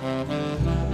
Música